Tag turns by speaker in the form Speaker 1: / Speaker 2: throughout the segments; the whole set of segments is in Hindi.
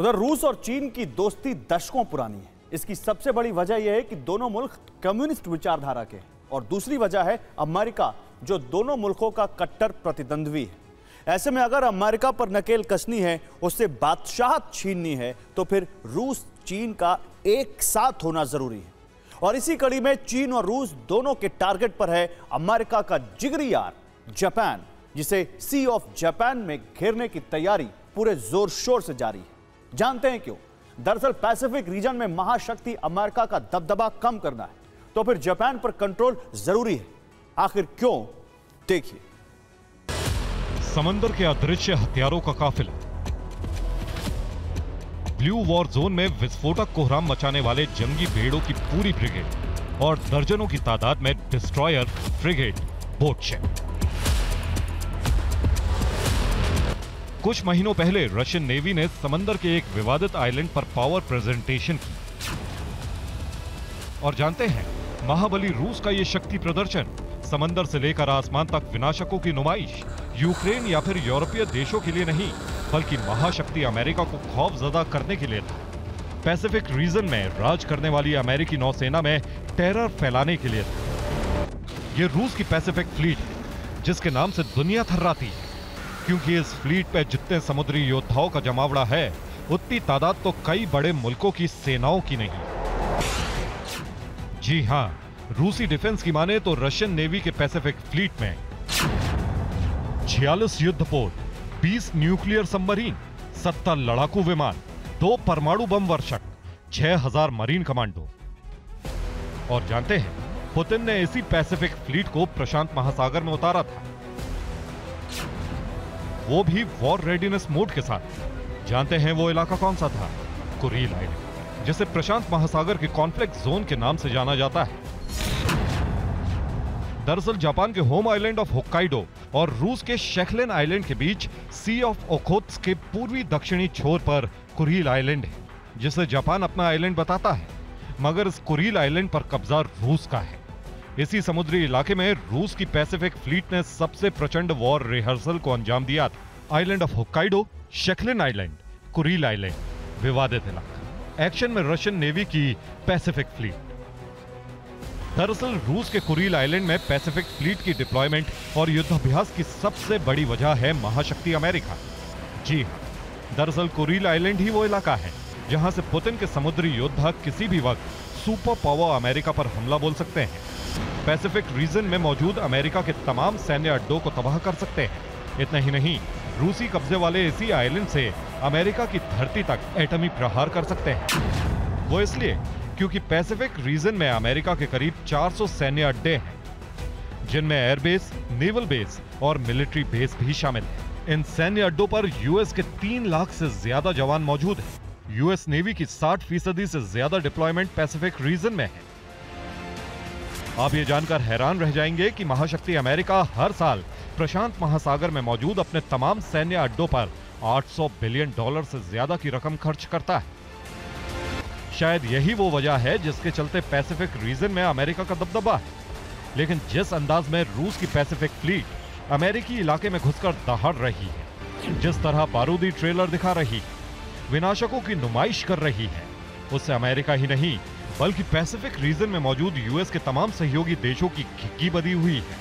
Speaker 1: उधर रूस और चीन की दोस्ती दशकों पुरानी है। इसकी सबसे बड़ी वजह यह है कि दोनों मुल्क कम्युनिस्ट विचारधारा के और दूसरी वजह है अमेरिका, जो दोनों मुल्कों का कट्टर प्रतिद्वंद्वी है। ऐसे में अगर अमेरिका पर नकेल कसनी है, उससे बादशाहत छीननी है तो फिर रूस, चीन का एक साथ होना ज़रूरी है। और इसी कड़ी में चीन और रूस दोनों के टारगेट पर है अमेरिका का जिगरी यार, जापान, जिसे सी ऑफ़ जापान में घेरने की तैयारी पूरे ज़ोर शोर से जारी है। जानते हैं क्यों? दरअसल पैसिफिक रीजन में महाशक्ति अमेरिका का दबदबा कम करना है तो फिर जापान पर कंट्रोल ज़रूरी है। आखिर क्यों? देखिए।
Speaker 2: समंदर के अदृश्य हथियारों का काफिला। ब्लू वॉर जोन में विस्फोटक कोहराम मचाने वाले जंगी भेड़ों की पूरी ब्रिगेड और दर्जनों की तादाद में डिस्ट्रॉयर फ्रिगेट बोटशिप कुछ महीनों पहले रशियन नेवी ने समंदर के एक विवादित आइलैंड पर पावर प्रेजेंटेशन की। और जानते हैं, महाबली रूस का यह शक्ति प्रदर्शन, समंदर से लेकर आसमान तक विनाशकों की नुमाइश, यूक्रेन या फिर यूरोपीय देशों के लिए नहीं, बल्कि महाशक्ति अमेरिका को खौफजदा करने के लिए था। पैसिफिक रीजन में राज करने वाली अमेरिकी नौसेना में टेरर फैलाने के लिए था। ये रूस की पैसिफिक फ्लीट है, जिसके नाम से दुनिया थर्राती है। क्योंकि इस फ्लीट पे जितने समुद्री योद्धाओं का जमावड़ा है, उतनी तादाद तो कई बड़े मुल्कों की सेनाओं की नहीं। जी हाँ, रूसी डिफेंस की माने तो रशियन नेवी के पैसिफिक फ्लीट में। छियालीस युद्धपोत 20 न्यूक्लियर सबमरीन 70 लड़ाकू विमान, दो परमाणु बम वर्षक 6000 मरीन कमांडो। और जानते हैं, पुतिन ने इसी पैसिफिक फ्लीट को प्रशांत महासागर में उतारा था। वो भी वॉर रेडीनेस मोड के साथ। जानते हैं वो इलाका कौन सा था? कुरील आइलैंड जिसे प्रशांत महासागर के कॉन्फ्लिक्ट जोन के नाम से जाना जाता है। दरअसल जापान के होम आइलैंड ऑफ़ होक्काइडो और रूस के शेखलिन आइलैंड के बीच सी ऑफ़ ओखोत्स के पूर्वी दक्षिणी छोर पर कुरील आइलैंड है, जिसे जापान अपना आइलैंड बताता है, मगर इस कुरील आइलैंड पर कब्जा रूस का है। इसी समुद्री इलाके में रूस की पैसिफिक फ्लीट ने सबसे प्रचंड वॉर रिहर्सल को अंजाम दिया था। Island of Hokkaido Sakhalin island, Kuril island, विवादित इलाका। एक्शन में रशियन नेवी की पैसिफिक फ्लीट। दरअसल रूस के कुरील आइलैंड में पैसिफिक फ्लीट की डिप्लॉयमेंट और युद्धाभ्यास की सबसे बड़ी वजह है महाशक्ति अमेरिका। जी हाँ दरअसल कुरील आइलैंड ही वो इलाका है, जहाँ से पुतिन के समुद्री योद्धा किसी भी वक्त सुपर पावर अमेरिका पर हमला बोल सकते हैं। पैसिफिक रीजन में मौजूद अमेरिका के तमाम सैन्य अड्डों को तबाह कर सकते हैं। इतना ही नहीं, रूसी कब्जे वाले इसी आइलैंड से अमेरिका की धरती तक एटमी प्रहार कर सकते हैं। वो इसलिए क्योंकि पैसिफिक रीजन में अमेरिका के करीब 400 सैन्य अड्डे हैं, जिनमें एयरबेस, नेवल बेस और मिलिट्री बेस भी शामिल है। इन सैन्य अड्डों पर यूएस के तीन लाख से ज़्यादा जवान मौजूद हैं। यूएस नेवी की 60 फ़ीसदी से ज़्यादा डिप्लॉयमेंट पैसिफिक रीजन में है। आप ये जानकर हैरान रह जाएँगे कि महाशक्ति अमेरिका हर साल प्रशांत महासागर में मौजूद अपने तमाम सैन्य अड्डों पर 800 बिलियन डॉलर से ज़्यादा की रकम खर्च करता है। शायद यही वो वजह है जिसके चलते पैसिफिक रीजन में अमेरिका का दबदबा है। लेकिन जिस अंदाज में रूस की पैसिफिक फ्लीट अमेरिकी इलाके में घुसकर दहाड़ रही है, जिस तरह बारूदी ट्रेलर दिखा रही है विनाशकों की नुमाइश कर रही है, उससे अमेरिका ही नहीं बल्कि पैसिफिक रीजन में मौजूद यूएस के तमाम सहयोगी देशों की घिग्गी बदी हुई है,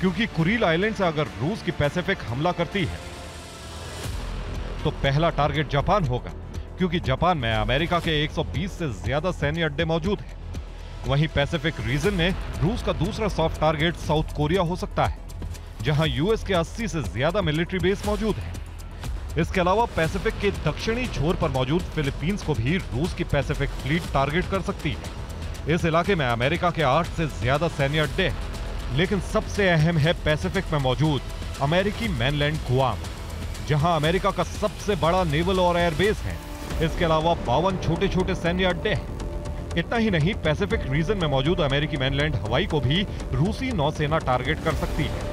Speaker 2: क्योंकि कुरील आइलैंड से अगर रूस की पैसिफिक हमला करती है तो पहला टारगेट जापान होगा, क्योंकि जापान में अमेरिका के 120 से ज़्यादा सैन्य अड्डे मौजूद हैं। वहीं पैसिफिक रीजन में रूस का दूसरा सॉफ्ट टारगेट साउथ कोरिया हो सकता है, जहाँ यूएस के 80 से ज़्यादा मिलिट्री बेस मौजूद है। इसके अलावा पैसिफिक के दक्षिणी छोर पर मौजूद फिलीपींस को भी रूस की पैसिफिक फ्लीट टारगेट कर सकती है। इस इलाके में अमेरिका के आठ से ज़्यादा सैन्य अड्डे हैं, लेकिन सबसे अहम है पैसिफिक में मौजूद अमेरिकी मैनलैंड गुआम, जहाँ अमेरिका का सबसे बड़ा नेवल और एयरबेस है। इसके अलावा बावन छोटे छोटे सैन्य अड्डे हैं। इतना ही नहीं, पैसिफिक रीजन में मौजूद अमेरिकी मैनलैंड हवाई को भी रूसी नौसेना टारगेट कर सकती है,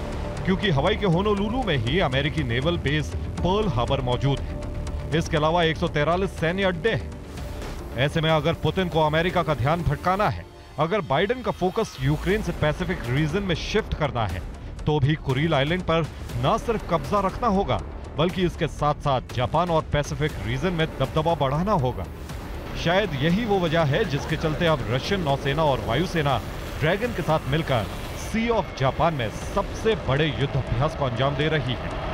Speaker 2: क्योंकि हवाई के होनोलुलु में ही अमेरिकी नेवल बेस पर्ल हार्बर मौजूद। है इसके अलावा एक सैन्य अड्डे हैं। ऐसे में अगर पुतिन को अमेरिका का ध्यान भटकाना है, अगर बाइडेन का फोकस यूक्रेन से पैसिफिक रीजन में शिफ्ट करना है तो भी कुरील आइलैंड पर न सिर्फ़ कब्जा रखना होगा, बल्कि इसके साथ साथ जापान और पैसिफिक रीजन में दबदबा बढ़ाना होगा। शायद यही वो वजह है जिसके चलते अब रशियन नौसेना और वायुसेना ड्रैगन के साथ मिलकर सी ऑफ़ जापान में सबसे बड़े युद्ध अभ्यास को अंजाम दे रही है।